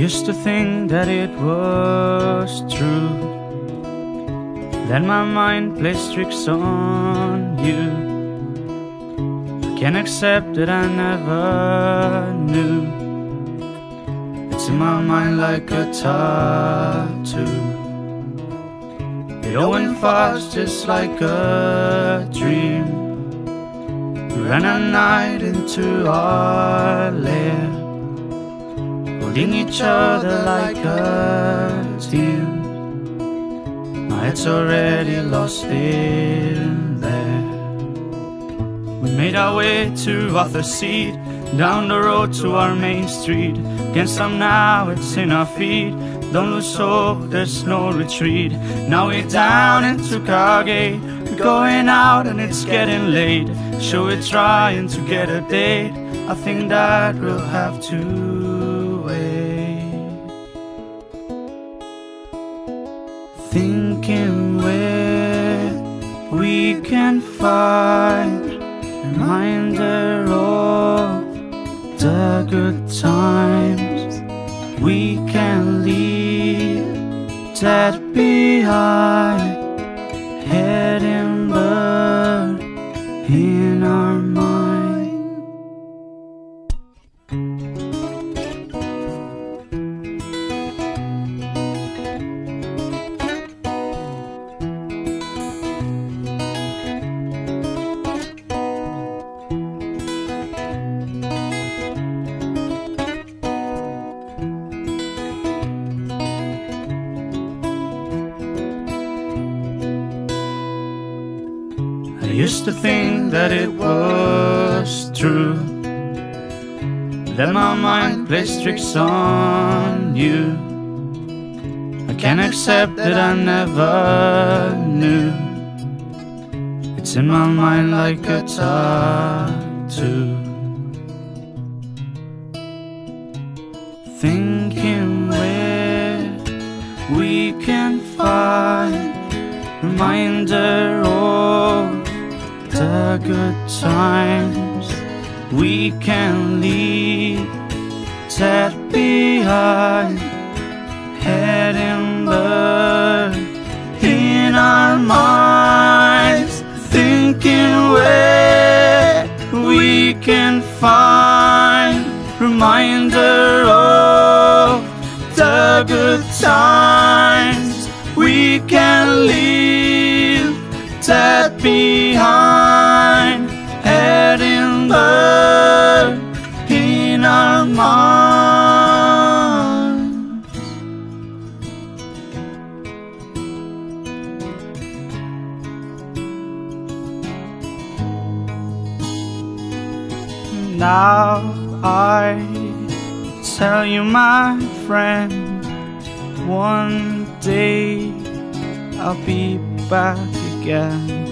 used to think that it was true. Then my mind plays tricks on you. I can't accept that I never knew. It's in my mind like a tattoo. It all went fast, just like a dream. We ran a night into our lair holding each other like a team. My head's already lost in there. We made our way to Arthur Seat, down the road to our main street. Against some now, it's in our feet. Don't lose hope, there's no retreat. Now we're down into Cowgate. We're going out and it's getting late. Sure, we're trying to get a date. I think that we'll have to we can find reminder of the good times. We can leave that behind used to think that it was true. That my mind plays tricks on you. I can't accept that I never knew. It's in my mind like a tattoo. Thinking where we can find reminder of the good times we can leave that behind Edinburgh in our minds thinking where we can find reminder of the good times we can leave that behind bird in our minds. Now I tell you my friend one day I'll be back again